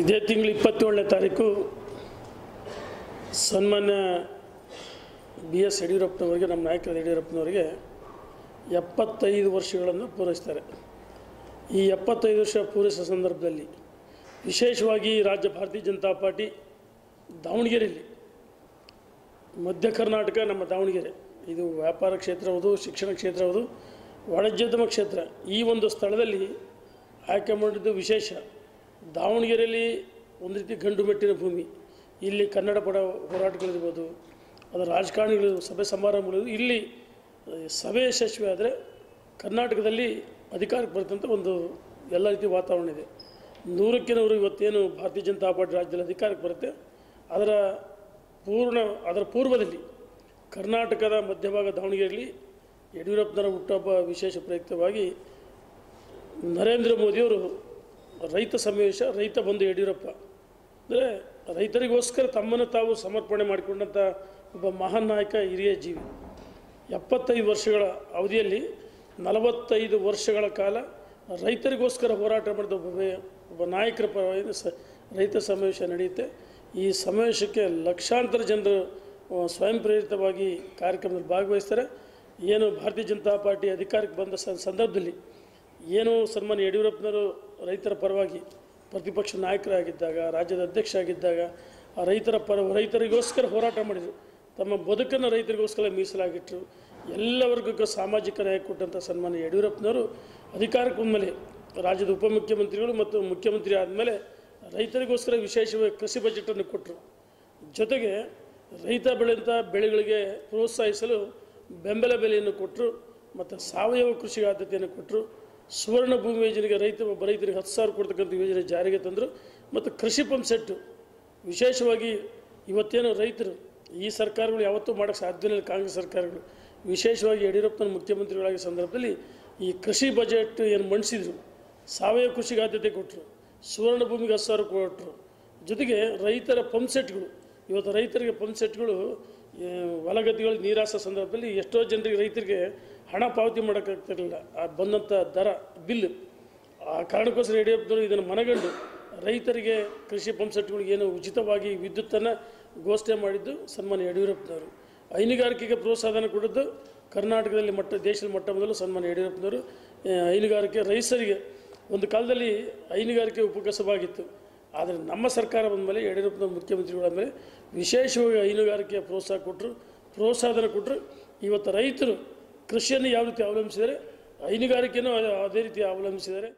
ಇದೇ ತಿಂಗಳು ಇಪ್ಪತ್ತೇಳನೇ ತಾರೀಕು ಸನ್ಮಾನ್ಯ ಬಿ ಎಸ್ ಯಡಿಯೂರಪ್ಪನವರಿಗೆ, ನಮ್ಮ ನಾಯಕ ಯಡಿಯೂರಪ್ಪನವರಿಗೆ ಎಪ್ಪತ್ತೈದು ವರ್ಷಗಳನ್ನು ಪೂರೈಸ್ತಾರೆ. ಈ ಎಪ್ಪತ್ತೈದು ವರ್ಷ ಪೂರೈಸಿದ ಸಂದರ್ಭದಲ್ಲಿ ವಿಶೇಷವಾಗಿ ರಾಜ್ಯ ಭಾರತೀಯ ಜನತಾ ಪಾರ್ಟಿ ದಾವಣಗೆರೆಯಲ್ಲಿ, ಮಧ್ಯ ಕರ್ನಾಟಕ ನಮ್ಮ ದಾವಣಗೆರೆ, ಇದು ವ್ಯಾಪಾರ ಕ್ಷೇತ್ರ ಹೌದು, ಶಿಕ್ಷಣ ಕ್ಷೇತ್ರ ಹೌದು, ವಾಣಿಜ್ಯೋದ್ಯಮ ಕ್ಷೇತ್ರ, ಈ ಒಂದು ಸ್ಥಳದಲ್ಲಿ ಆಯ್ಕೆ ಮಾಡಿದ್ದು ವಿಶೇಷ. ದಾವಣಗೆರೆಯಲ್ಲಿ ಒಂದು ರೀತಿ ಗಂಡು ಮೆಟ್ಟಿನ ಭೂಮಿ. ಇಲ್ಲಿ ಕನ್ನಡ ಪಡ ಹೋರಾಟಗಳಿರ್ಬೋದು ಅದರ ರಾಜಕಾರಣಿಗಳು ಸಭೆ ಸಮಾರಂಭಗಳು ಇಲ್ಲಿ ಸಭೆ ಯಶಸ್ವಿ ಆದರೆ ಕರ್ನಾಟಕದಲ್ಲಿ ಅಧಿಕಾರಕ್ಕೆ ಬರ್ತಂಥ ಒಂದು ಎಲ್ಲ ರೀತಿ ವಾತಾವರಣ ಇದೆ. ನೂರಕ್ಕೆ ನೂರು ಇವತ್ತೇನು ಭಾರತೀಯ ಜನತಾ ಪಾರ್ಟಿ ರಾಜ್ಯದಲ್ಲಿ ಅಧಿಕಾರಕ್ಕೆ ಬರುತ್ತೆ, ಅದರ ಪೂರ್ಣ, ಅದರ ಪೂರ್ವದಲ್ಲಿ ಕರ್ನಾಟಕದ ಮಧ್ಯಭಾಗ ದಾವಣಗೆರೆಯಲ್ಲಿ ಯಡಿಯೂರಪ್ಪನವರ ಹುಟ್ಟುಹಬ್ಬ ವಿಶೇಷ ಪ್ರಯುಕ್ತವಾಗಿ ನರೇಂದ್ರ ಮೋದಿಯವರು ರೈತ ಸಮಾವೇಶ, ರೈತ ಬಂಧು ಯಡಿಯೂರಪ್ಪ. ಅಂದರೆ ರೈತರಿಗೋಸ್ಕರ ತಮ್ಮನ್ನು ತಾವು ಸಮರ್ಪಣೆ ಮಾಡಿಕೊಂಡಂಥ ಒಬ್ಬ ಮಹಾನ್ ನಾಯಕ, ಹಿರಿಯ ಜೀವಿ. ಎಪ್ಪತ್ತೈದು ವರ್ಷಗಳ ಅವಧಿಯಲ್ಲಿ ನಲವತ್ತೈದು ವರ್ಷಗಳ ಕಾಲ ರೈತರಿಗೋಸ್ಕರ ಹೋರಾಟ ಮಾಡಿದ ಒಬ್ಬ ಒಬ್ಬ ನಾಯಕರ ಪರವಾಗಿ ಸ, ರೈತ ಸಮಾವೇಶ ನಡೆಯುತ್ತೆ. ಈ ಸಮಾವೇಶಕ್ಕೆ ಲಕ್ಷಾಂತರ ಜನರು ಸ್ವಯಂ ಪ್ರೇರಿತವಾಗಿ ಕಾರ್ಯಕ್ರಮದಲ್ಲಿ ಭಾಗವಹಿಸ್ತಾರೆ. ಏನು ಭಾರತೀಯ ಜನತಾ ಪಾರ್ಟಿ ಅಧಿಕಾರಕ್ಕೆ ಬಂದ ಸಂದರ್ಭದಲ್ಲಿ ಏನು ಸನ್ಮಾನ್ಯ ಯಡಿಯೂರಪ್ಪನವರು ರೈತರ ಪರವಾಗಿ ಪ್ರತಿಪಕ್ಷ ನಾಯಕರಾಗಿದ್ದಾಗ, ರಾಜ್ಯದ ಅಧ್ಯಕ್ಷ ಆಗಿದ್ದಾಗ ಆ ರೈತರ ಪರ, ರೈತರಿಗೋಸ್ಕರ ಹೋರಾಟ ಮಾಡಿದರು. ತಮ್ಮ ಬದುಕನ್ನು ರೈತರಿಗೋಸ್ಕರ ಮೀಸಲಾಗಿಟ್ಟರು ಎಲ್ಲ ವರ್ಗಕ್ಕೂ ಸಾಮಾಜಿಕ ನ್ಯಾಯ ಕೊಟ್ಟಂಥ ಸನ್ಮಾನ್ಯ ಯಡಿಯೂರಪ್ಪನವರು ಅಧಿಕಾರಕ್ಕೆ ಬಂದಮೇಲೆ ರಾಜ್ಯದ ಉಪಮುಖ್ಯಮಂತ್ರಿಗಳು ಮತ್ತು ಮುಖ್ಯಮಂತ್ರಿ ಆದಮೇಲೆ ರೈತರಿಗೋಸ್ಕರ ವಿಶೇಷವಾಗಿ ಕೃಷಿ ಬಜೆಟನ್ನು ಕೊಟ್ಟರು ಜೊತೆಗೆ ರೈತ ಬೆಳೆದಂಥ ಬೆಳೆಗಳಿಗೆ ಪ್ರೋತ್ಸಾಹಿಸಲು ಬೆಂಬಲ ಬೆಲೆಯನ್ನು ಕೊಟ್ಟರು ಮತ್ತು ಸಾವಯವ ಕೃಷಿಗೆ ಆದ್ಯತೆಯನ್ನು ಕೊಟ್ಟರು ಸುವರ್ಣ ಭೂಮಿ ಯೋಜನೆಗೆ ರೈತ ಒಬ್ಬ ರೈತರಿಗೆ ಹತ್ತು ಸಾವಿರ ಕೊಡ್ತಕ್ಕಂಥ ಯೋಜನೆ ಜಾರಿಗೆ ತಂದರು. ಮತ್ತು ಕೃಷಿ ಪಂಪ್ ಸೆಟ್ಟು ವಿಶೇಷವಾಗಿ ಇವತ್ತೇನು ರೈತರು ಈ ಸರ್ಕಾರಗಳು ಯಾವತ್ತೂ ಮಾಡೋಕ್ಕೆ ಸಾಧ್ಯವಿಲ್ಲ ಕಾಂಗ್ರೆಸ್ ಸರ್ಕಾರಗಳು. ವಿಶೇಷವಾಗಿ ಯಡಿಯೂರಪ್ಪನ ಮುಖ್ಯಮಂತ್ರಿಗಳಾಗಿ ಸಂದರ್ಭದಲ್ಲಿ ಈ ಕೃಷಿ ಬಜೆಟ್ ಏನು ಮಂಡಿಸಿದ್ರು, ಸಾವಯವ ಕೃಷಿಗೆ ಆದ್ಯತೆ ಕೊಟ್ಟರು ಸುವರ್ಣ ಭೂಮಿಗೆ ಹತ್ತು ಸಾವಿರ ಕೊಟ್ಟರು ಜೊತೆಗೆ ರೈತರ ಪಂಪ್ ಸೆಟ್ಗಳು, ಇವತ್ತು ರೈತರಿಗೆ ಪಂಪ್ ಸೆಟ್ಗಳು ಹೊಲಗದ್ದೆಗಳು ನೀರಾಸ ಸಂದರ್ಭದಲ್ಲಿ ಎಷ್ಟೋ ಜನರಿಗೆ ರೈತರಿಗೆ ಹಣ ಪಾವತಿ ಮಾಡೋಕ್ಕಾಗ್ತಿರಲಿಲ್ಲ. ಆ ಬಂದಂಥ ದರ, ಬಿಲ್, ಆ ಕಾರಣಕ್ಕೋಸ್ಕರ ಯಡಿಯೂರಪ್ಪನವರು ಇದನ್ನು ಮನಗಂಡು ರೈತರಿಗೆ, ಕೃಷಿ ಪಂಪ್ ಸೆಟ್ಗಳಿಗೆ ಏನು ಉಚಿತವಾಗಿ ವಿದ್ಯುತ್ತನ್ನು ಘೋಷಣೆ ಮಾಡಿದ್ದು ಸನ್ಮಾನ್ಯ ಯಡಿಯೂರಪ್ಪನವರು. ಹೈನುಗಾರಿಕೆಗೆ ಪ್ರೋತ್ಸಾಹನ ಕೊಡದ್ದು ಕರ್ನಾಟಕದಲ್ಲಿ ಮಟ್ಟ, ದೇಶದ ಮಟ್ಟ ಮೊದಲು ಸನ್ಮಾನ್ಯ ಯಡಿಯೂರಪ್ಪನವರು. ಹೈನುಗಾರಿಕೆ ರೈತರಿಗೆ ಒಂದು ಕಾಲದಲ್ಲಿ ಹೈನುಗಾರಿಕೆ ಉಪಕಸವಾಗಿತ್ತು ಆದರೆ ನಮ್ಮ ಸರ್ಕಾರ ಬಂದ ಮೇಲೆ, ಯಡಿಯೂರಪ್ಪನ ಮುಖ್ಯಮಂತ್ರಿಗಳಾದ ಮೇಲೆ ವಿಶೇಷವಾಗಿ ಹೈನುಗಾರಿಕೆಯ ಪ್ರೋತ್ಸಾಹ ಕೊಟ್ಟರು ಪ್ರೋತ್ಸಾಹನ ಕೊಟ್ಟರು ಇವತ್ತು ರೈತರು ಕೃಷಿಯನ್ನು ಯಾವ ರೀತಿ ಅವಲಂಬಿಸಿದರೆ ಹೈನುಗಾರಿಕೆಯನ್ನು ಅದೇ- ರೀತಿ ಅವಲಂಬಿಸಿದ್ದಾರೆ